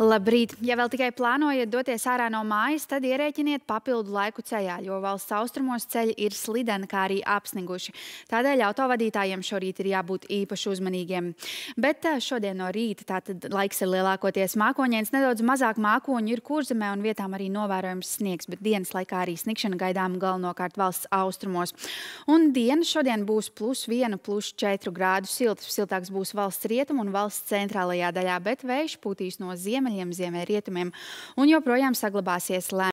Labrīt! Ja vēl tikai plānojat doties ārā no mājas, tad ierēķiniet papildu laiku ceļā, jo valsts austrumos ceļi ir slideni, kā arī apsniguši. Tādēļ autovadītājiem šorīt ir jābūt īpaši uzmanīgiem. Bet eh, šodien no rīta tātad laiks ir lielākoties mākoņiens, nedaudz mazāk mākoņu ir kurzemē un vietām arī novērojams sniegs, bet dienas laikā arī snikšana gaidām galvenokārt valsts austrumos. Un diena šodien būs plus 1, plus 4 grādu silts. Siltāks būs valsts rietumu un valsts centrālajā daļā, bet vējš pūtīs no ziemeļiem, ziemeļrietumiem un joprojām saglabāsies lēns.